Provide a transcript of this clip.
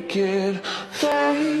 make it Thank